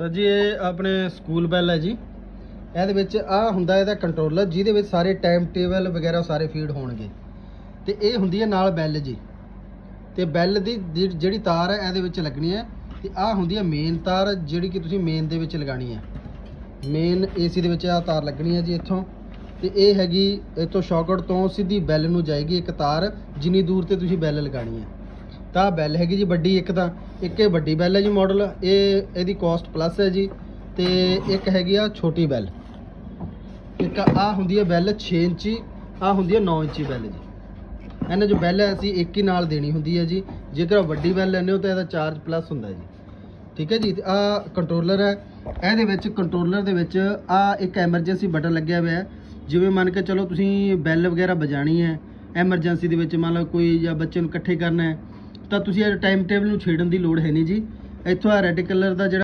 Sir ਜੀ, ਇਹ ਆਪਣੇ ਸਕੂਲ ਬੈਲ ਹੈ ਜੀ। ਇਹਦੇ ਵਿੱਚ ਆ ਹੁੰਦਾ ਇਹਦਾ ਕੰਟਰੋਲਰ ਜਿਹਦੇ ਵਿੱਚ ਸਾਰੇ ਟਾਈਮ ਟੇਬਲ ਵਗੈਰਾ ਸਾਰੇ ਫੀਡ ਹੋਣਗੇ। ਤੇ ਇਹ ਹੁੰਦੀ ਹੈ ਨਾਲ ਬੈਲ ਜੀ। ਤੇ ਬੈਲ ਦੀ ਜਿ- ਜਿਹੜੀ ਤਾਰ ਹੈ, ਇਹਦੇ ਵਿੱਚ ਲੱਗਣੀ ਹੈ। ਤੇ ਆ ਹੁੰਦੀ ਹੈ ਮੇਨ ਤਾਰ, ਜਿਹੜੀ ਕਿ ਤੁਸੀਂ ਮੇਨ ਦੇ ਵਿੱਚ ਲਗਾਣੀ ਹੈ। ਮੇਨ ਏਸੀ ਦੇ ਵਿੱਚ ਆ ਤਾਰ ਲੱਗਣੀ ਹੈ ਜੀ ਇੱਥੋਂ। ਤੇ ਇਹ ਹੈਗੀ ਇੱਥੋਂ ਸ਼ਾਕਟ ਤੋਂ ਸਿੱਧੀ ਬੈਲ ਨੂੰ ਜਾਏਗੀ ਇੱਕ ਤਾਰ, ਜਿੰਨੀ ਦੂਰ ਤੇ ਤੁਸੀਂ ਬੈਲ ਲਗਾਣੀ ਹੈ। ਤਾਂ ਆਹ ਬੈਲ ਹੈਗੀ ਜੀ ਵੱਡੀ ਇੱਕ ਤਾਂ। ਇੱਕ ਇਹ ਵੱਡੀ ਬੈਲ ਹੈ ਜੀ ਮਾਡਲ ਇਹ ਇਹਦੀ ਕਾਸਟ ਪਲੱਸ ਹੈ ਜੀ ਤੇ ਇੱਕ ਹੈਗੀ ਆ ਛੋਟੀ ਬੈਲ। ਇੱਕ ਆ ਹੁੰਦੀ ਹੈ ਬੈਲ 6 ਇੰਚੀ, ਆ ਹੁੰਦੀ ਹੈ 9 ਇੰਚੀ ਬੈਲ ਜੀ। ਇਹਨਾਂ ਜੋ ਬੈਲ ਹੈ, ਅਸੀਂ ਇੱਕ ਹੀ ਨਾਲ ਦੇਣੀ ਹੁੰਦੀ ਹੈ ਜੀ। ਜੇਕਰ ਵੱਡੀ ਬੈਲ ਲੈਂਦੇ ਹੋ ਤਾਂ ਇਹਦਾ ਚਾਰਜ ਪਲੱਸ ਹੁੰਦਾ ਜੀ। ਠੀਕ ਹੈ ਜੀ? ਆ ਕੰਟਰੋਲਰ ਹੈ। ਇਹਦੇ ਵਿੱਚ ਕੰਟਰੋਲਰ ਦੇ ਵਿੱਚ ਆ ਇੱਕ ਐਮਰਜੈਂਸੀ ਬਟਨ ਲੱਗਿਆ ਹੋਇਆ ਹੈ। ਜਿਵੇਂ ਮੰਨ ਕੇ ਚਲੋ ਤੁਸੀਂ ਬੈਲ ਵਗੈਰਾ ਵਜਾਣੀ ਹੈ ਐਮਰਜੈਂਸੀ ਦੇ ਵਿੱਚ ਮੰਨ ਲਓ ਕੋਈ ਜਾਂ ਬੱਚੇ ਨੂੰ ਇਕੱਠੇ ਕਰਨਾ ਹੈ ਤਾਂ ਤੁਸੀਂ ਇਹ ਟਾਈਮ ਟੇਬਲ ਨੂੰ ਛੇੜਨ ਦੀ ਲੋੜ ਹੈ ਨਹੀਂ ਜੀ। ਇੱਥੋਂ ਆ ਰੈੱਡ ਕਲਰ ਦਾ ਜਿਹੜਾ